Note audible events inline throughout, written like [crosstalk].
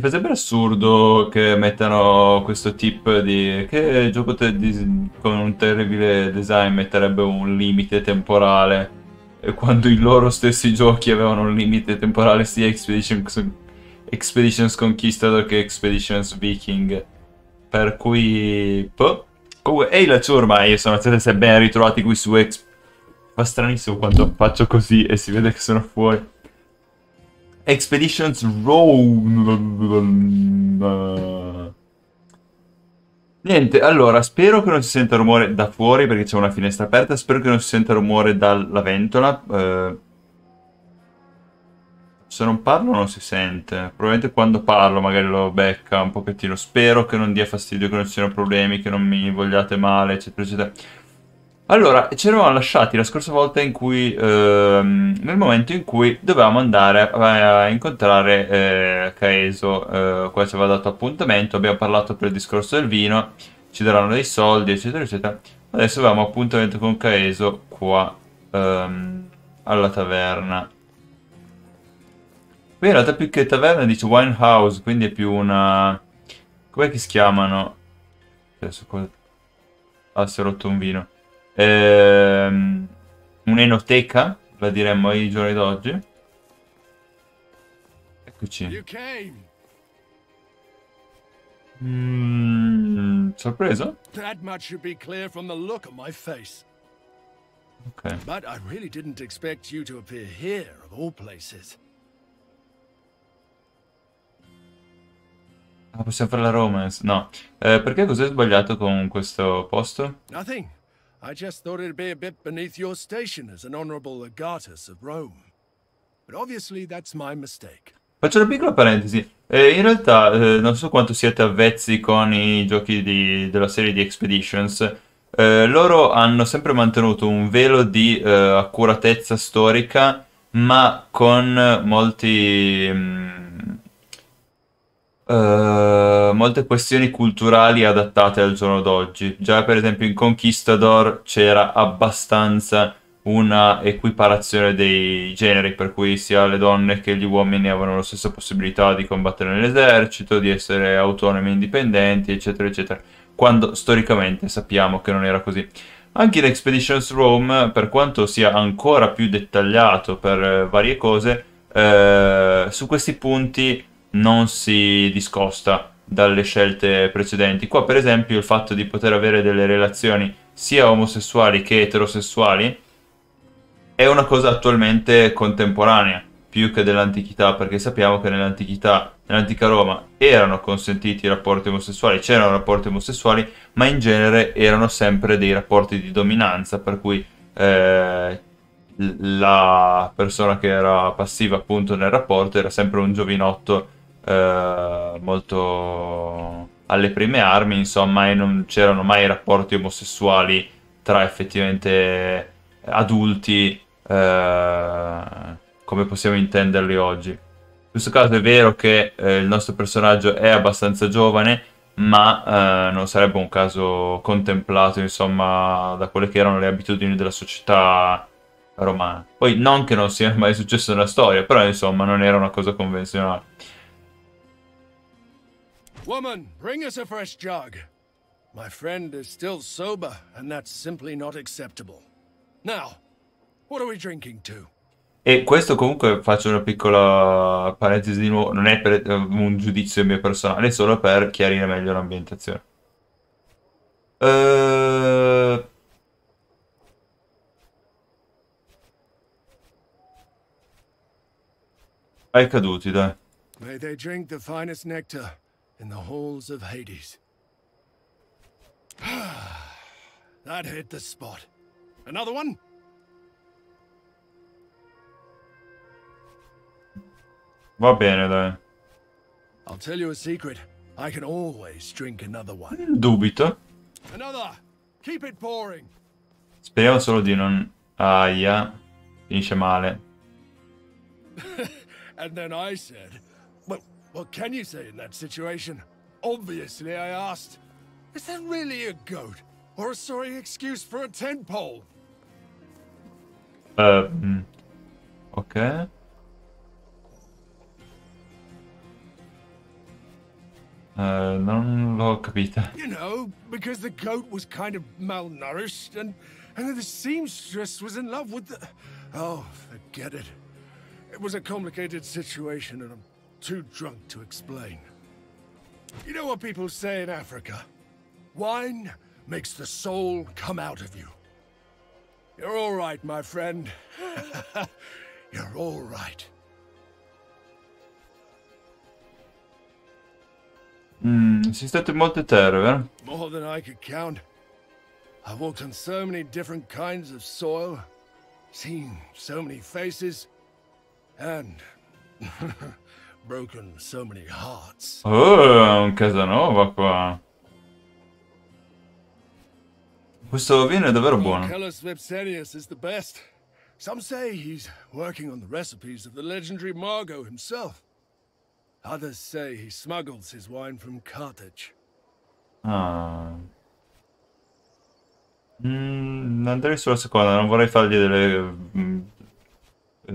Mi fa sempre assurdo che mettano questo tip di che gioco te- di- con un terribile design metterebbe un limite temporale quando i loro stessi giochi avevano un limite temporale sia Expeditions, Expeditions Conquistador che Expeditions Viking. Per cui... Boh. Comunque, ehi la ciurma, io sono siete ben ritrovati qui su Ex... Fa stranissimo quando faccio così e si vede che sono fuori. Expeditions Row. Niente, allora, spero che non si senta rumore da fuori perché c'è una finestra aperta, spero che non si senta rumore dalla ventola. Eh, se non parlo non si sente, probabilmente quando parlo magari lo becca un pochettino. Spero che non dia fastidio, che non siano problemi, che non mi vogliate male, eccetera, eccetera. Allora, ci eravamo lasciati la scorsa volta in cui, ehm, nel momento in cui dovevamo andare a, a incontrare eh, Caeso, eh, qua ci aveva dato appuntamento, abbiamo parlato per il discorso del vino, ci daranno dei soldi, eccetera, eccetera. Adesso avevamo appuntamento con Caeso qua ehm, alla taverna. Qui in realtà più che taverna dice wine house, quindi è più una... Com'è che si chiamano? Adesso qua... Ah, si è rotto un vino ehm, un'enoteca, la diremmo ai giorni d'oggi. Eccoci. Mm, sorpreso? That much should be clear from the look on my face. Ok. But I really didn't expect you to appear here, of all places. Ah, possiamo fare la romance? No. Eh, perché cos'è sbagliato con questo posto? Nothing. I just thought it'd be a bit beneath your station as an honorable legatus of Rome. But obviously that's my mistake. Faccio una piccola parentesi. Eh, in realtà eh, non so quanto siete avvezzi con i giochi di, della serie di Expeditions. Eh, loro hanno sempre mantenuto un velo di eh, accuratezza storica, ma con molti... Mh, mm, Uh, molte questioni culturali adattate al giorno d'oggi. Già per esempio in Conquistador c'era abbastanza una equiparazione dei generi, per cui sia le donne che gli uomini avevano la stessa possibilità di combattere nell'esercito, di essere autonomi e indipendenti, eccetera, eccetera, quando storicamente sappiamo che non era così. Anche in Expeditions Rome, per quanto sia ancora più dettagliato per varie cose, eh, su questi punti non si discosta dalle scelte precedenti. Qua, per esempio, il fatto di poter avere delle relazioni sia omosessuali che eterosessuali è una cosa attualmente contemporanea, più che dell'antichità, perché sappiamo che nell'antichità, nell'antica Roma, erano consentiti i rapporti omosessuali, c'erano rapporti omosessuali, ma in genere erano sempre dei rapporti di dominanza, per cui eh, la persona che era passiva appunto nel rapporto era sempre un giovinotto eh, molto alle prime armi, insomma, e non c'erano mai rapporti omosessuali tra effettivamente adulti eh, come possiamo intenderli oggi. In questo caso è vero che eh, il nostro personaggio è abbastanza giovane, ma eh, non sarebbe un caso contemplato, insomma, da quelle che erano le abitudini della società romana. Poi non che non sia [laughs] mai successo nella storia, però insomma non era una cosa convenzionale. Woman, bring us a fresh jug. My friend is still sober, and that's simply not acceptable. Now, what are we drinking to? E questo comunque faccio una piccola parentesi di nuovo, non è per un giudizio mio personale, è solo per chiarire meglio l'ambientazione. Uh... Ai caduti, dai. May they drink the finest nectar in the halls of Hades. [sighs] that hit the spot. Another one? Va bene, dai. I'll tell you a secret. I can always drink another one. Dubito. Another. Keep it pouring. Speriamo solo di non... Ah, Aia. Finisce male. [laughs] and then I said, what can you say in that situation? Obviously, I asked. Is that really a goat? Or a sorry excuse for a tent pole? Uh, mm. okay. Uh, non l'ho capita. You know, because the goat was kind of malnourished and and the seamstress was in love with the Oh, forget it. It was a complicated situation and I'm too drunk to explain. You know what people say in Africa? Wine makes the soul come out of you. You're all right, my friend. [laughs] You're all right. Mm, sei stato in molte terre? More than I could count. I walked on so many different kinds of soil, seen so many faces, and [laughs] broken so many hearts. Oh, un Casanova qua. Questo vino è davvero buono. Marcellus Vipsenius is the best. Some say he's working on the recipes of the legendary Margot himself. Others say he smuggles his wine from Carthage. Ah. Mm, andrei sulla seconda, non vorrei fargli delle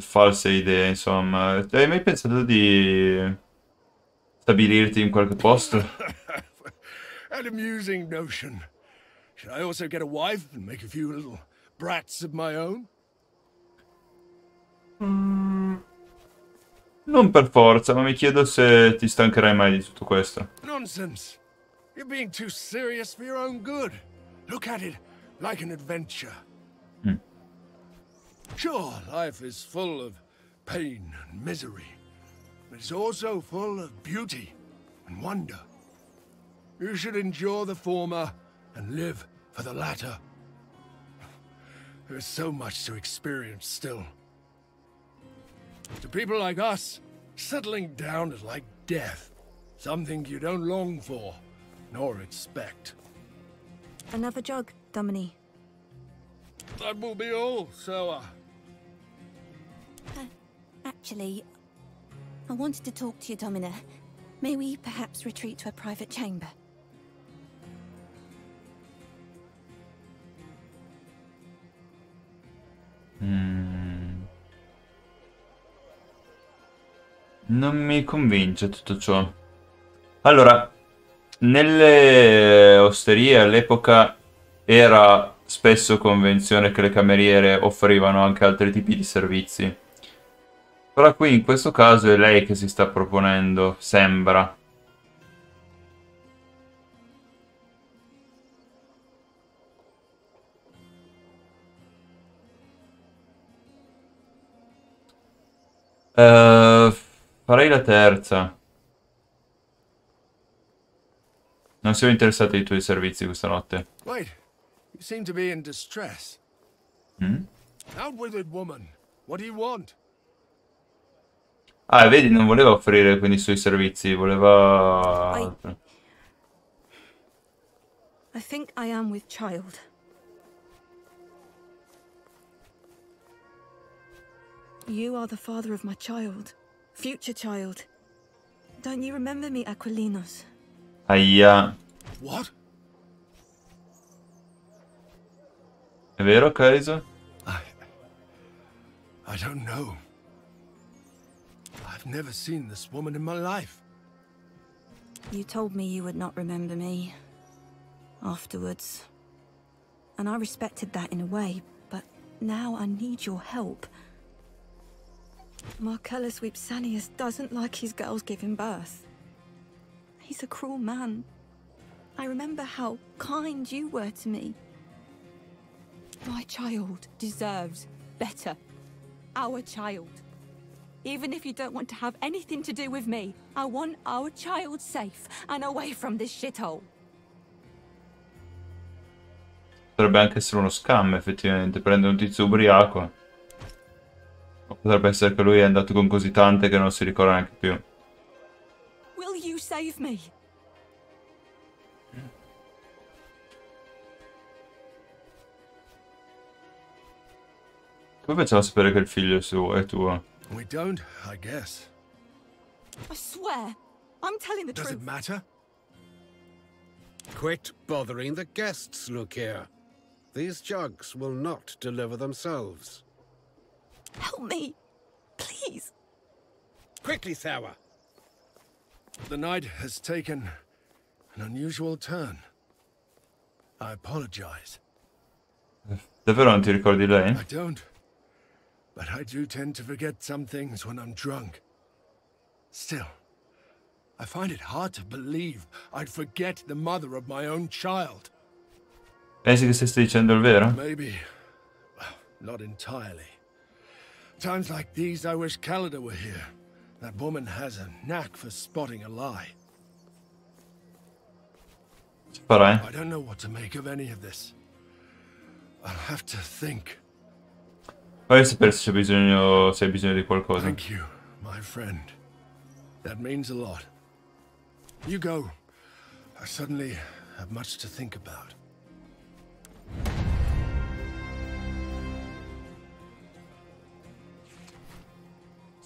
false idee, insomma. Hai mai pensato di stabilirti in qualche posto? [laughs] An amusing notion. Should I also get a wife and make a few little brats of my own? Non per forza, ma mi chiedo se ti stancherai mai di tutto questo. Nonsense. You're being too serious for your own good. Look at it like an adventure. Sure, life is full of pain and misery, but it's also full of beauty and wonder. You should endure the former and live for the latter. There's so much to experience still. To people like us, settling down is like death. Something you don't long for, nor expect. Another jug, Domini. That will be all, Soa. Uh, Actually, I wanted to talk to you, Domina. May we perhaps retreat to a private chamber? Mm. Non mi convince tutto ciò. Allora, nelle osterie all'epoca era spesso convenzione che le cameriere offrivano anche altri tipi di servizi. Però qui in questo caso è lei che si sta proponendo, sembra. Eh, farei la terza. Non siamo interessati ai tuoi servizi questa notte. Wait, you seem to be in distress. Mm? Outwitted woman, what do you want? Ah, vedi, non voleva offrire quindi i suoi servizi, voleva... I- I think I am with child. You are the father of my child. Future child. Don't you remember me, Aquilinos? Aia. What? È vero, Kaiser? I. I don't know. I've never seen this woman in my life. You told me you would not remember me. Afterwards. And I respected that in a way, but now I need your help. Marcellus Vipsanius doesn't like his girls giving birth. He's a cruel man. I remember how kind you were to me. My child deserves better. Our child. Even if you don't want to have anything to do with me, I want our child safe and away from this shithole. Potrebbe anche essere uno scam, effettivamente. Prende un tizio ubriaco. O potrebbe essere che lui è andato con così tante che non si ricorda neanche più. Will you save me? Come facciamo a sapere che il figlio è suo, è tuo? We don't, I guess. I swear, I'm telling the Does truth. Does it matter? Quit bothering the guests, look here. These jugs will not deliver themselves. Help me, please. Quickly, Thawa. The night has taken An unusual turn. I apologize. Davvero non ti ricordi lei? I don't. But I do tend to forget some things when I'm drunk. Still, I find it hard to believe I'd forget the mother of my own child. Pensi che stai dicendo il vero? Maybe. Well, not entirely. Times like these, I wish Calida were here. That woman has a knack for spotting a lie. Farai? I don't know what to make of any of this. I'll have to think. Fammi sapere se c'è bisogno, se hai bisogno di qualcosa. Thank you, my friend. That means a lot. You go. I suddenly have much to think about.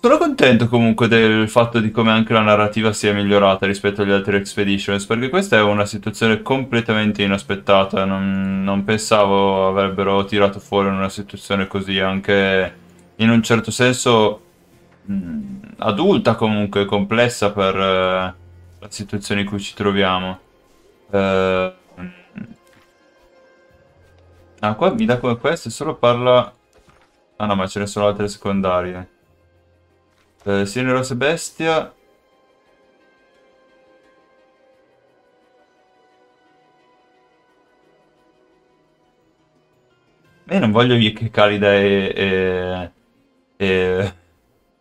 Sono contento comunque del fatto di come anche la narrativa sia migliorata rispetto agli altri Expeditions, perché questa è una situazione completamente inaspettata. Non, non pensavo avrebbero tirato fuori una situazione così, anche in un certo senso mh, adulta comunque, complessa per eh, la situazione in cui ci troviamo. Eh, ah, qua mi dà come questo solo parla... Ah no, ma ce ne sono altre secondarie. Eh, Signore Rosa Bestia. Io non voglio che Calida e, e, e,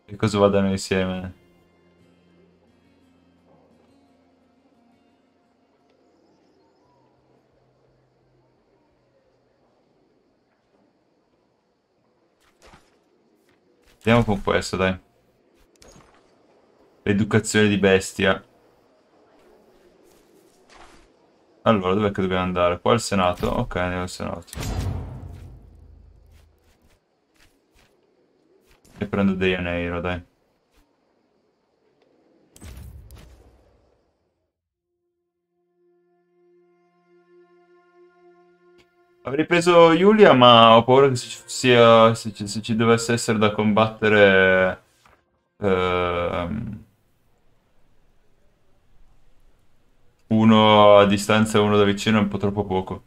e cosa vadano insieme. Andiamo con questo, dai. L'educazione di bestia. Allora, dov'è che dobbiamo andare? Qua al Senato? Ok, andiamo al Senato. E prendo De Janeiro, dai. Avrei preso Giulia, ma ho paura che se ci, sia, se ci, se ci dovesse essere da combattere... ehm, uno a distanza e uno da vicino è un po' troppo poco.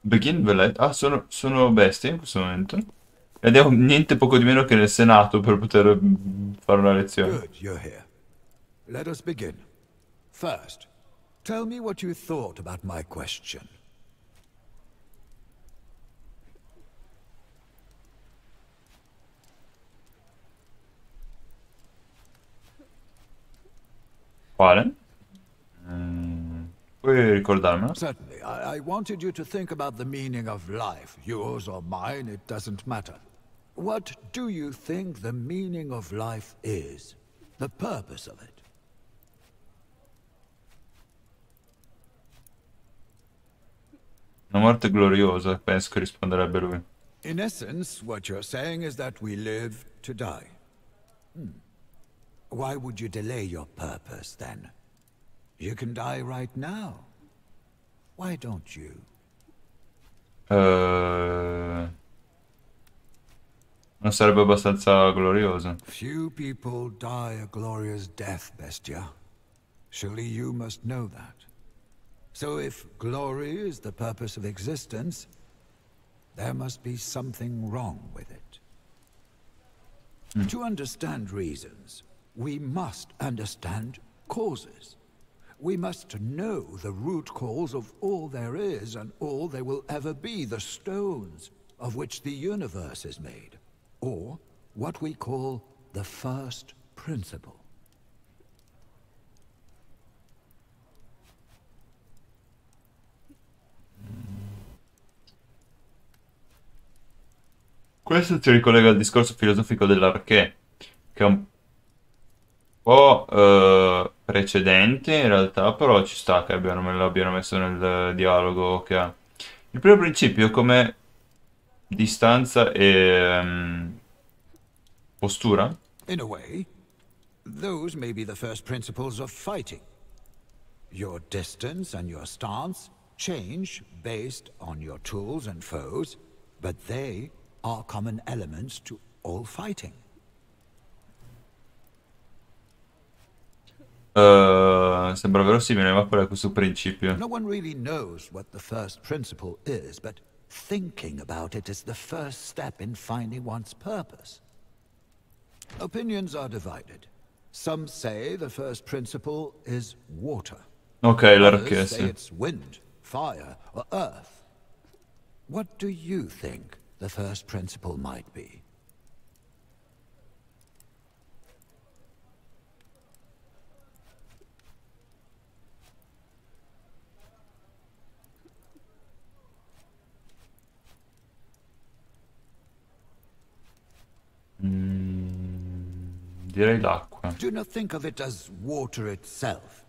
Begin Vellet? Ah, sono, sono bestie in questo momento. E andiamo niente poco di meno che nel Senato per poter mm, fare una lezione. Good, you're here. Let us begin. First, tell me what you thought about my question. Quale? Mm, puoi ricordarmelo? Certainly, I, I wanted you to think about the meaning of life. Yours or mine, it doesn't matter. What do you think the meaning of life is? The purpose of it? Una morte gloriosa, penso risponderebbe lui. In essence, what you're saying is that we live to die. Hmm. Why would you delay your purpose, then? You can die right now. Why don't you? Eh, non sarebbe abbastanza glorioso. Few people die a glorious death, Bestia. Surely you must know that. So if glory is the purpose of existence, there must be something wrong with it. To understand reasons, we must understand causes. We must know the root cause of all there is and all there will ever be, the stones of which the universe is made, or what we call the first principle. Questo ci ricollega al discorso filosofico dell'arché, che è un po' eh, precedente in realtà, però ci sta che abbiano, me l'abbiano messo nel dialogo che ha. Il primo principio come distanza e ehm, postura. In a way, those may be the first principles of fighting. Your distance and your stance change based on your tools and foes, but they are common elements to all fighting. Uh, sembra verosimile, ma qual è questo principio? No one really knows what the first principle is, but thinking about it is the first step in finding one's purpose. Opinions are divided. Some say the first principle is water. Ok, Others say it's wind, fire, or earth. What do you think the first principle might be? Mm, direi l'acqua. Do not think of it as water itself.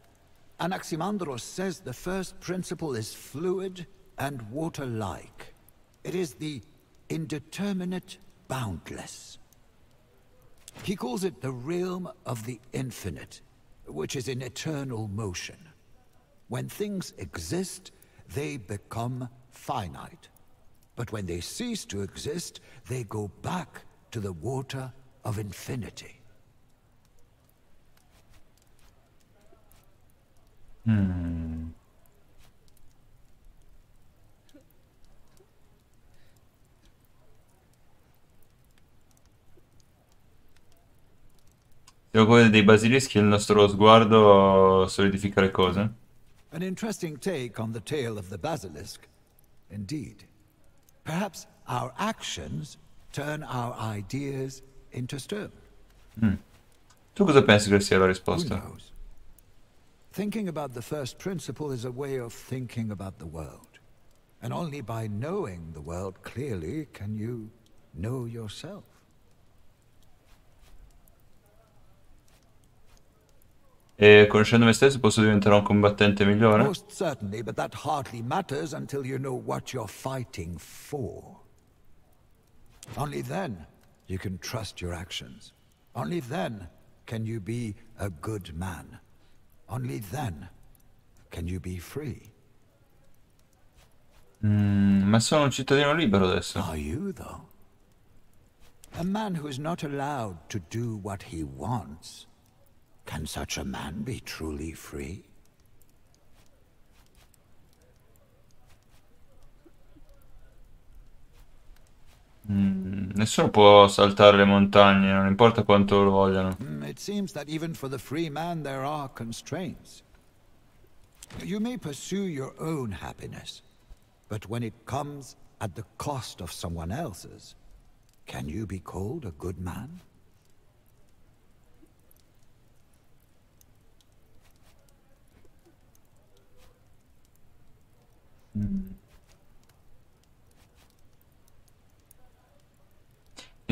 Anaximandros says the first principle is fluid and water-like. It is the indeterminate boundless. He calls it the realm of the infinite, which is in eternal motion. When things exist, they become finite. But when they cease to exist, they go back to the water of infinity. Come dei basilischi il nostro sguardo solidifica le cose. An interesting take on the tale of the basilisk. Indeed. Perhaps our actions turn our ideas into stone. Hmm. Tu cosa pensi che sia la Who risposta? knows? Thinking about the first principle is a way of thinking about the world. And only by knowing the world clearly can you know yourself. E conoscendo me stesso posso diventare un combattente migliore? Most certainly, but that hardly matters until you know what you're fighting for. Only then you can trust your actions. Only then can you be a good man. Only then can you be free. Mm, ma sono un cittadino libero adesso. Are you, though? A man who is not allowed to do what he wants. Can such a man be truly free? Mm, nessuno può saltare le montagne, non importa quanto lo vogliano. Mm, It seems that even for the free man there are constraints. You may pursue your own happiness, but when it comes at the cost of someone else's, can you be called a good man?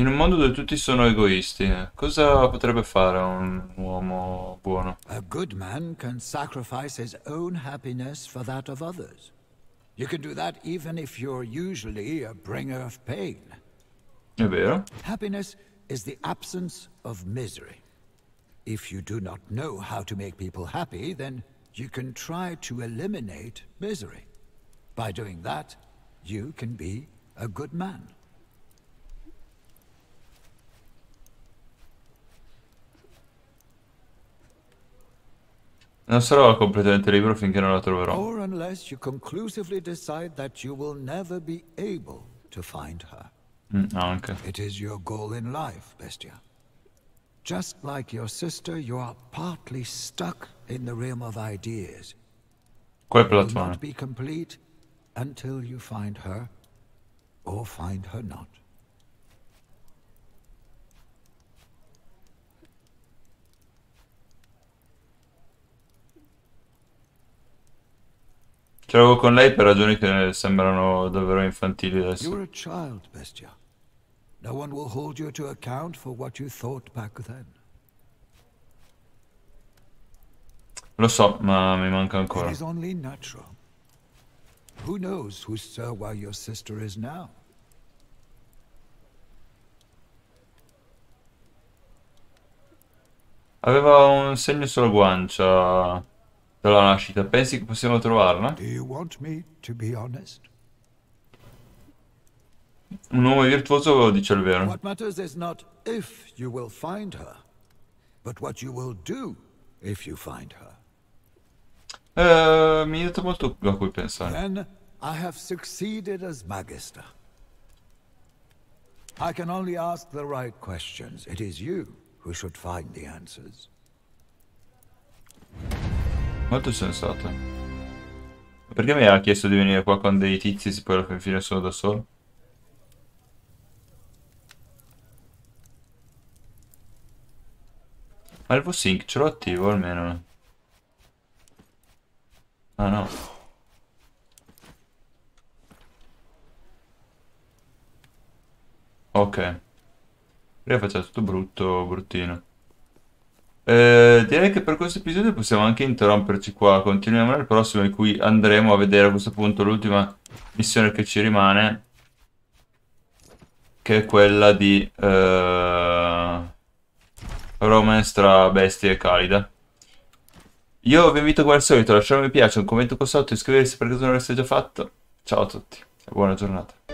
In un mondo dove tutti sono egoisti, eh, cosa potrebbe fare un uomo buono? A good man can sacrifice his own happiness for that of others. You can do that even if you're usually a bringer of pain. È vero? Happiness is the absence of misery. If you do not know how to make people happy, then you can try to eliminate misery. By doing that, you can be a good man. Non sarò completamente libero finché non la troverò. Or unless you conclusively decide that you will never be able to find her. Mm, anche. It is your goal in life, Bestia. Just like your sister, you are partly stuck in the realm of ideas. Qua è Will Platone. not be complete until you find her, or find her not. Ce l'avevo con lei per ragioni che sembrano davvero infantili adesso. You're a child, Bestia. No one will hold you to account for what you thought back then. Lo so, ma mi manca It ancora. is only natural. Who knows who Serwa your sister is now? Aveva un segno sulla guancia dalla nascita. Pensi che possiamo trovarla? Un uomo virtuoso dice il vero. What matters is not if you will find her, but what you will do if you find her. Eh, mi hai dato molto a cui pensare. Then I have succeeded as Magister. I can only ask the right questions. It is you who should find the answers. Molto sensato. Perché mi ha chiesto di venire qua con dei tizi se poi alla fine sono da solo? Ma il V-Sync ce l'ho attivo almeno. Ah no. Ok. Io faccio tutto brutto, bruttino. Eh, direi che per questo episodio possiamo anche interromperci qua. Continuiamo nel prossimo in cui andremo a vedere a questo punto l'ultima missione che ci rimane. Che è quella di... Eh, romance tra bestia e calida. Io vi invito come al solito a lasciare un mi piace, un commento qua sotto, iscriversi per caso non l'aveste già fatto. Ciao a tutti e buona giornata.